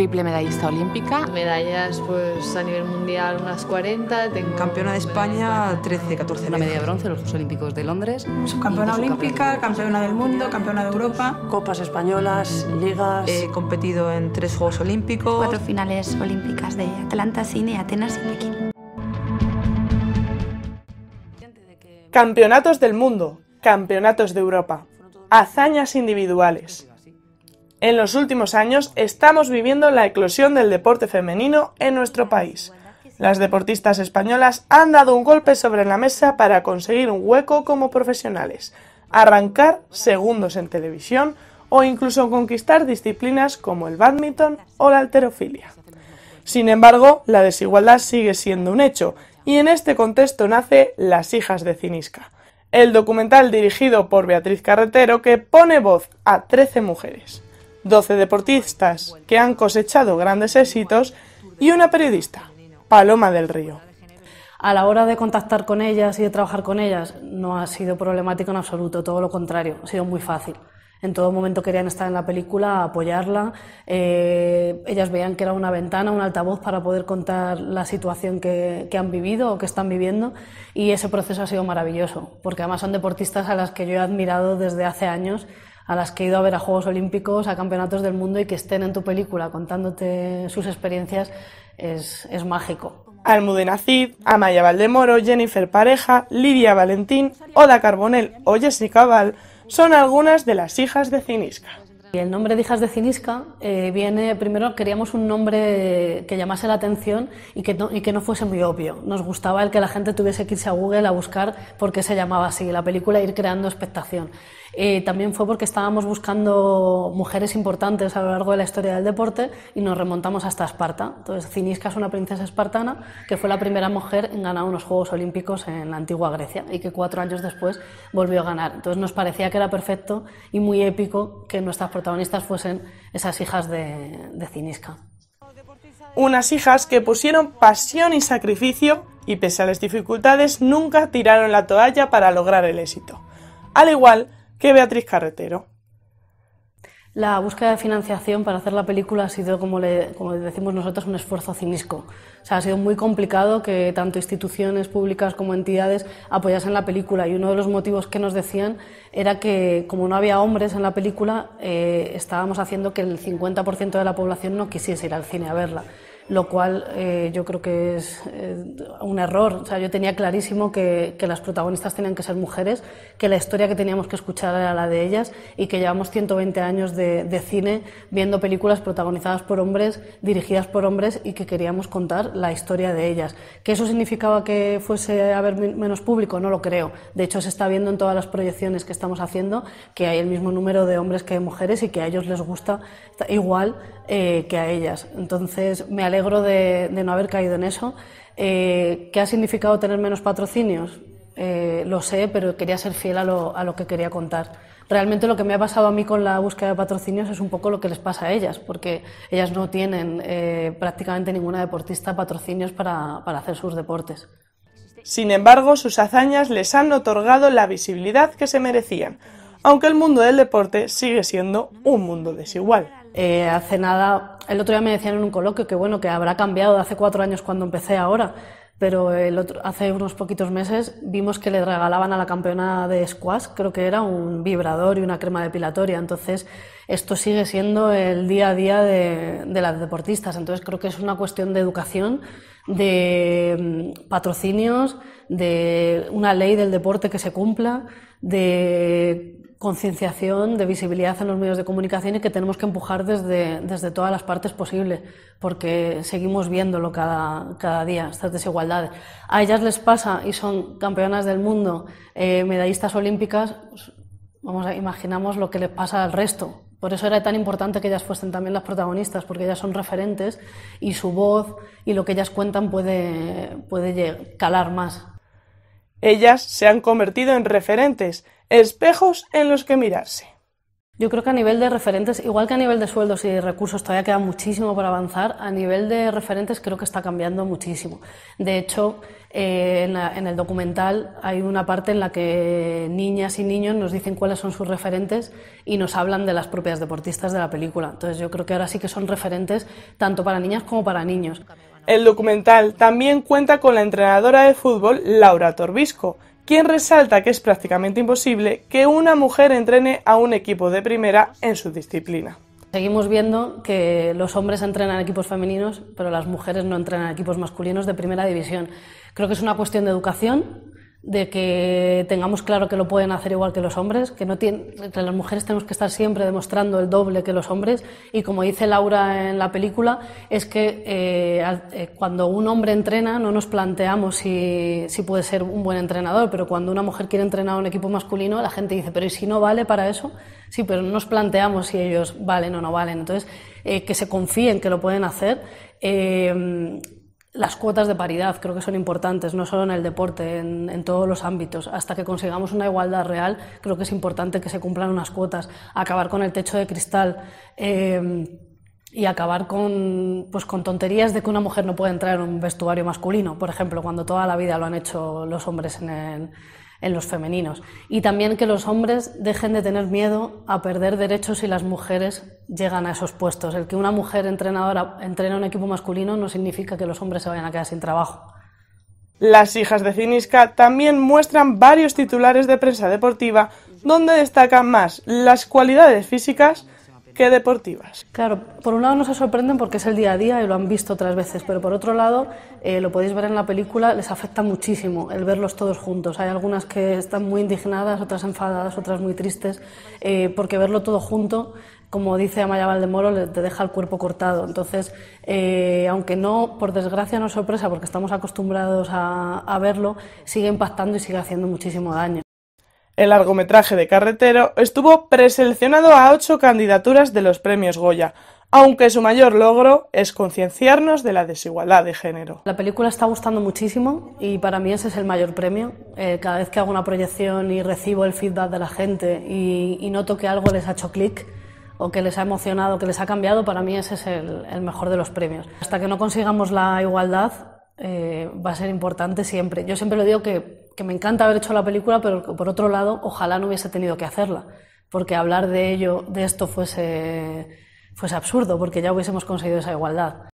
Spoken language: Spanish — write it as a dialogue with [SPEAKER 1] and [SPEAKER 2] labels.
[SPEAKER 1] triple medallista olímpica.
[SPEAKER 2] Medallas pues a nivel mundial unas 40. Tengo
[SPEAKER 3] Campeona de España 13, 14
[SPEAKER 4] Una medalla de bronce en los Juegos Olímpicos de Londres.
[SPEAKER 5] Subcampeona olímpica, campeona del mundo, campeona de Europa.
[SPEAKER 6] Copas españolas, ligas.
[SPEAKER 3] He competido en tres Juegos Olímpicos.
[SPEAKER 7] Cuatro finales olímpicas de Atlanta, Sydney, Atenas y Pekín.
[SPEAKER 8] Campeonatos del mundo, campeonatos de Europa, hazañas individuales. En los últimos años estamos viviendo la eclosión del deporte femenino en nuestro país. Las deportistas españolas han dado un golpe sobre la mesa para conseguir un hueco como profesionales, arrancar segundos en televisión o incluso conquistar disciplinas como el badminton o la alterofilia. Sin embargo, la desigualdad sigue siendo un hecho y en este contexto nace Las hijas de Cinisca, el documental dirigido por Beatriz Carretero que pone voz a 13 mujeres, 12 deportistas que han cosechado grandes éxitos y una periodista, Paloma del Río.
[SPEAKER 9] A la hora de contactar con ellas y de trabajar con ellas no ha sido problemático en absoluto, todo lo contrario, ha sido muy fácil. En todo momento querían estar en la película, apoyarla. Eh, ellas veían que era una ventana, un altavoz para poder contar la situación que, que, han vivido o que están viviendo. Y ese proceso ha sido maravilloso, porque además son deportistas a las que yo he admirado desde hace años, a las que he ido a ver a Juegos Olímpicos, a Campeonatos del Mundo y que estén en tu película contándote sus experiencias es, es mágico.
[SPEAKER 8] Almudena Cid, Amaya Valdemoro, Jennifer Pareja, Lidia Valentín, Oda Carbonell o Jessica Val son algunas de las hijas de Cinisca.
[SPEAKER 9] El nombre de Hijas de Cinisca eh, viene, primero queríamos un nombre que llamase la atención y que, no, y que no fuese muy obvio. Nos gustaba el que la gente tuviese que irse a Google a buscar por qué se llamaba así, la película, ir creando expectación. Eh, también fue porque estábamos buscando mujeres importantes a lo largo de la historia del deporte y nos remontamos hasta Esparta. Entonces, Cinisca es una princesa espartana que fue la primera mujer en ganar unos Juegos Olímpicos en la antigua Grecia y que cuatro años después volvió a ganar. Entonces, nos parecía que era perfecto y muy épico que nuestras protagonistas fuesen esas hijas de, de Cinisca.
[SPEAKER 8] Unas hijas que pusieron pasión y sacrificio y pese a las dificultades nunca tiraron la toalla para lograr el éxito. Al igual que Beatriz Carretero.
[SPEAKER 9] La búsqueda de financiación para hacer la película ha sido, como, le, como decimos nosotros, un esfuerzo cinisco. O sea, ha sido muy complicado que tanto instituciones públicas como entidades apoyasen la película y uno de los motivos que nos decían era que como no había hombres en la película, eh, estábamos haciendo que el 50% de la población no quisiese ir al cine a verla lo cual eh, yo creo que es eh, un error. O sea, yo tenía clarísimo que, que, las protagonistas tenían que ser mujeres, que la historia que teníamos que escuchar era la de ellas y que llevamos 120 años de, de, cine viendo películas protagonizadas por hombres, dirigidas por hombres y que queríamos contar la historia de ellas. ¿Que eso significaba que fuese a haber menos público? No lo creo. De hecho, se está viendo en todas las proyecciones que estamos haciendo que hay el mismo número de hombres que de mujeres y que a ellos les gusta igual eh, que a ellas. Entonces, me alegro de, de no haber caído en eso. Eh, ¿Qué ha significado tener menos patrocinios? Eh, lo sé, pero quería ser fiel a lo, que quería contar. Realmente lo que me ha pasado a mí con la búsqueda de patrocinios es un poco lo que les pasa a ellas, porque ellas no tienen eh, prácticamente ninguna deportista patrocinios para hacer sus deportes.
[SPEAKER 8] Sin embargo, sus hazañas les han otorgado la visibilidad que se merecían, aunque el mundo del deporte sigue siendo un mundo desigual.
[SPEAKER 9] Eh, hace nada, el otro día me decían en un coloquio que bueno, que habrá cambiado de hace cuatro años cuando empecé ahora, pero hace unos poquitos meses vimos que le regalaban a la campeona de squash, creo que era un vibrador y una crema depilatoria, entonces esto sigue siendo el día a día de las deportistas, entonces creo que es una cuestión de educación, de mm, patrocinios, de una ley del deporte que se cumpla, de concienciación, de visibilidad en los medios de comunicación y que tenemos que empujar desde, desde todas las partes posibles, porque seguimos viéndolo cada, cada día, estas desigualdades. A ellas les pasa y son campeonas del mundo, eh, medallistas olímpicas, pues, vamos imaginamos lo que les pasa al resto. Por eso era tan importante que ellas fuesen también las protagonistas, porque ellas son referentes y su voz y lo que ellas cuentan puede, puede calar más.
[SPEAKER 8] Ellas se han convertido en referentes, espejos en los que mirarse.
[SPEAKER 9] Yo creo que a nivel de referentes, igual que a nivel de sueldos y recursos todavía queda muchísimo por avanzar, a nivel de referentes creo que está cambiando muchísimo. De hecho, eh, en, en el documental hay una parte en la que niñas y niños nos dicen cuáles son sus referentes y nos hablan de las propias deportistas de la película. Entonces yo creo que ahora sí que son referentes tanto para niñas como para niños.
[SPEAKER 8] El documental también cuenta con la entrenadora de fútbol Laura Torbisco, quien resalta que es prácticamente imposible que una mujer entrene a un equipo de primera en su disciplina.
[SPEAKER 9] Seguimos viendo que los hombres entrenan en equipos femeninos, pero las mujeres no entrenan en equipos masculinos de primera división. Creo que es una cuestión de educación, de que tengamos claro que lo pueden hacer igual que los hombres, que no tienen, que las mujeres tenemos que estar siempre demostrando el doble que los hombres y como dice Laura en la película, es que eh, eh, cuando un hombre entrena no nos planteamos si, si puede ser un buen entrenador, pero cuando una mujer quiere entrenar a un equipo masculino, la gente dice, pero ¿y si no vale para eso? Sí, pero no nos planteamos si ellos valen o no valen. Entonces, eh, que se confíen que lo pueden hacer. Eh, las cuotas de paridad creo que son importantes, no solo en el deporte, en, todos los ámbitos. Hasta que consigamos una igualdad real, creo que es importante que se cumplan unas cuotas. Acabar con el techo de cristal eh, y acabar con, pues, con tonterías de que una mujer no puede entrar en un vestuario masculino, por ejemplo, cuando toda la vida lo han hecho los hombres en, el- en los femeninos. Y también que los hombres dejen de tener miedo a perder derechos si las mujeres llegan a esos puestos. El que una mujer entrenadora entrene un equipo masculino no significa que los hombres se vayan a quedar sin trabajo.
[SPEAKER 8] Las hijas de Cinisca también muestran varios titulares de prensa deportiva donde destacan más las cualidades físicas que deportivas.
[SPEAKER 9] Claro, por un lado no se sorprenden porque es el día a día y lo han visto otras veces, pero por otro lado, eh, lo podéis ver en la película, les afecta muchísimo el verlos todos juntos. Hay algunas que están muy indignadas, otras enfadadas, otras muy tristes, eh, porque verlo todo junto, como dice Amaya Valdemoro, te deja el cuerpo cortado. Entonces, eh, aunque no, por desgracia, no es sorpresa porque estamos acostumbrados a verlo, sigue impactando y sigue haciendo muchísimo daño.
[SPEAKER 8] El largometraje de Carretero estuvo preseleccionado a ocho candidaturas de los premios Goya, aunque su mayor logro es concienciarnos de la desigualdad de género.
[SPEAKER 9] La película está gustando muchísimo y para mí ese es el mayor premio. Eh, cada vez que hago una proyección y recibo el feedback de la gente y, noto que algo les ha hecho clic o que les ha emocionado, que les ha cambiado, para mí ese es el, mejor de los premios. Hasta que no consigamos la igualdad eh, va a ser importante siempre. Yo siempre le digo que, que me encanta haber hecho la película, pero que por otro lado ojalá no hubiese tenido que hacerla, porque hablar de ello, de esto fuese, fuese absurdo, porque ya hubiésemos conseguido esa igualdad.